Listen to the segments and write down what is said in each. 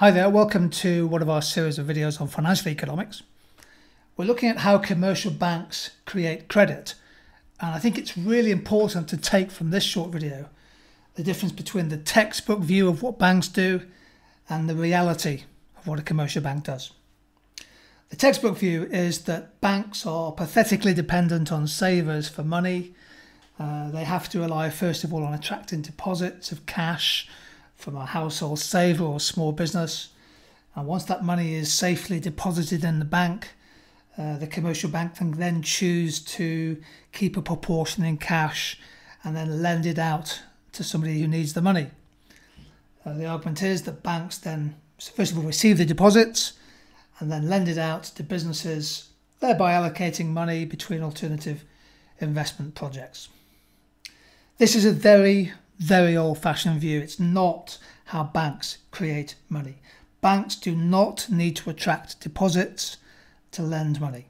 Hi there, welcome to one of our series of videos on financial economics. We're looking at how commercial banks create credit, and I think it's really important to take from this short video the difference between the textbook view of what banks do and the reality of what a commercial bank does. The textbook view is that banks are pathetically dependent on savers for money. Uh, they have to rely, first of all, on attracting deposits of cash from a household saver or small business. And once that money is safely deposited in the bank, uh, the commercial bank can then choose to keep a proportion in cash and then lend it out to somebody who needs the money. Uh, the argument is that banks then, first of all, receive the deposits and then lend it out to businesses, thereby allocating money between alternative investment projects. This is a very very old fashioned view. It's not how banks create money. Banks do not need to attract deposits to lend money.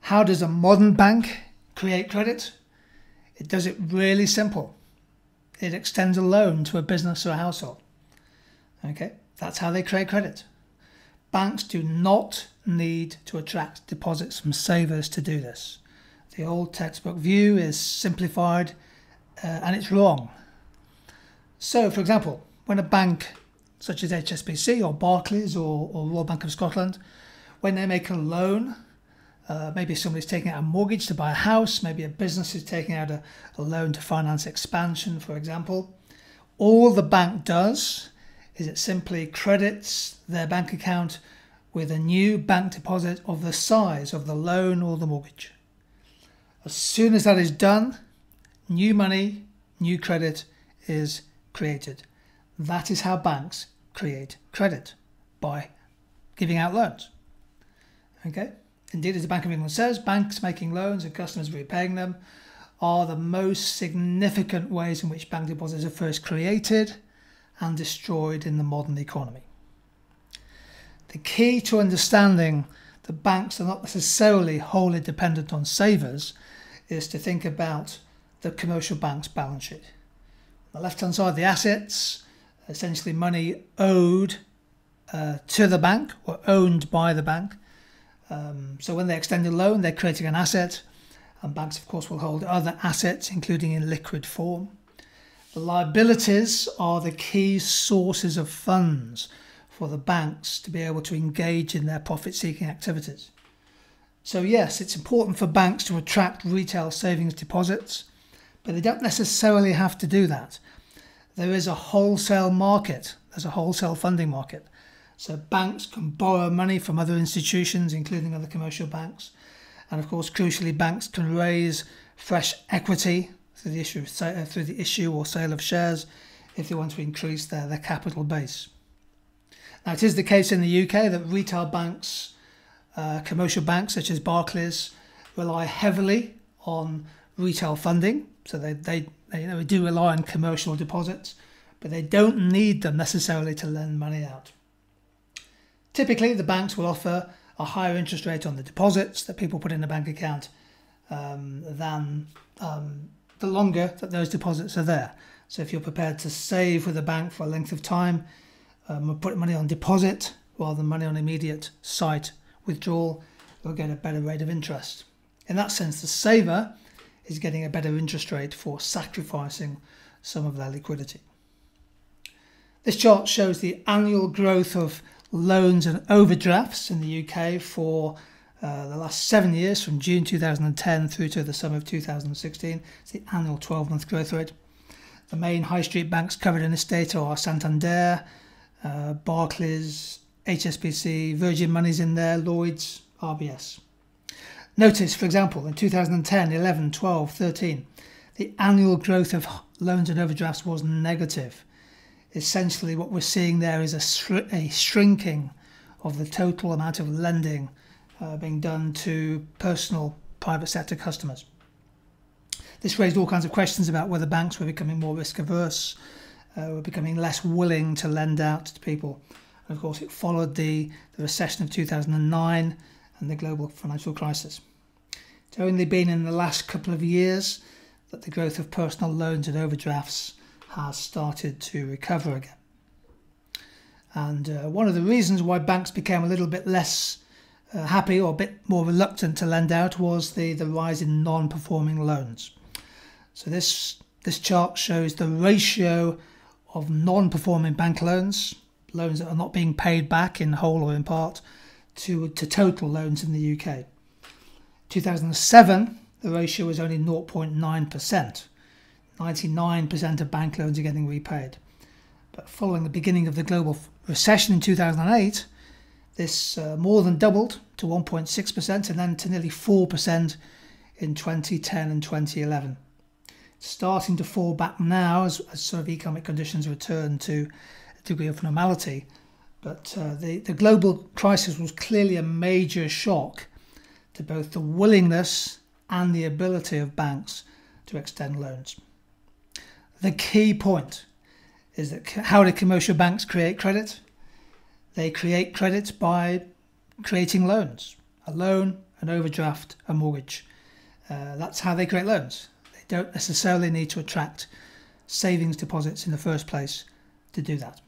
How does a modern bank create credit? It does it really simple. It extends a loan to a business or a household. Okay, that's how they create credit. Banks do not need to attract deposits from savers to do this. The old textbook view is simplified uh, and it's wrong. So, for example, when a bank such as HSBC or Barclays or, or Royal Bank of Scotland, when they make a loan, uh, maybe somebody's taking out a mortgage to buy a house, maybe a business is taking out a, a loan to finance expansion, for example. All the bank does is it simply credits their bank account with a new bank deposit of the size of the loan or the mortgage. As soon as that is done, new money, new credit is created. That is how banks create credit by giving out loans. Okay? Indeed, as the Bank of England says, banks making loans and customers repaying them are the most significant ways in which bank deposits are first created and destroyed in the modern economy. The key to understanding that banks are not necessarily wholly dependent on savers is to think about the commercial bank's balance sheet. On the left hand side, the assets, essentially money owed uh, to the bank or owned by the bank. Um, so when they extend a loan, they're creating an asset, and banks, of course, will hold other assets, including in liquid form. The liabilities are the key sources of funds for the banks to be able to engage in their profit seeking activities. So, yes, it's important for banks to attract retail savings deposits but they don't necessarily have to do that. There is a wholesale market, there's a wholesale funding market. So banks can borrow money from other institutions, including other commercial banks. And of course, crucially, banks can raise fresh equity through the issue, uh, through the issue or sale of shares if they want to increase their, their capital base. Now, it is the case in the UK that retail banks, uh, commercial banks such as Barclays, rely heavily on retail funding so they, they, they, they do rely on commercial deposits, but they don't need them necessarily to lend money out. Typically, the banks will offer a higher interest rate on the deposits that people put in a bank account um, than um, the longer that those deposits are there. So if you're prepared to save with a bank for a length of time, um, or put money on deposit rather than money on immediate sight withdrawal, you'll get a better rate of interest. In that sense, the saver is getting a better interest rate for sacrificing some of their liquidity. This chart shows the annual growth of loans and overdrafts in the UK for uh, the last seven years from June 2010 through to the summer of 2016. It's the annual 12 month growth rate. The main high street banks covered in this data are Santander, uh, Barclays, HSBC, Virgin Money's in there, Lloyds, RBS. Notice, for example, in 2010, 11, 12, 13, the annual growth of loans and overdrafts was negative. Essentially, what we're seeing there is a, a shrinking of the total amount of lending uh, being done to personal private sector customers. This raised all kinds of questions about whether banks were becoming more risk averse, uh, were becoming less willing to lend out to people. And of course, it followed the, the recession of 2009 and the global financial crisis. It's only been in the last couple of years that the growth of personal loans and overdrafts has started to recover again. And uh, one of the reasons why banks became a little bit less uh, happy or a bit more reluctant to lend out was the, the rise in non performing loans. So this, this chart shows the ratio of non performing bank loans, loans that are not being paid back in whole or in part, to, to total loans in the UK. 2007, the ratio was only 0.9%. 99% of bank loans are getting repaid. But following the beginning of the global recession in 2008, this uh, more than doubled to 1.6% and then to nearly 4% in 2010 and 2011. starting to fall back now as, as, sort of economic conditions return to a degree of normality. But uh, the, the global crisis was clearly a major shock to both the willingness and the ability of banks to extend loans. The key point is that how do commercial banks create credit? They create credit by creating loans a loan, an overdraft, a mortgage. Uh, that's how they create loans. They don't necessarily need to attract savings deposits in the first place to do that.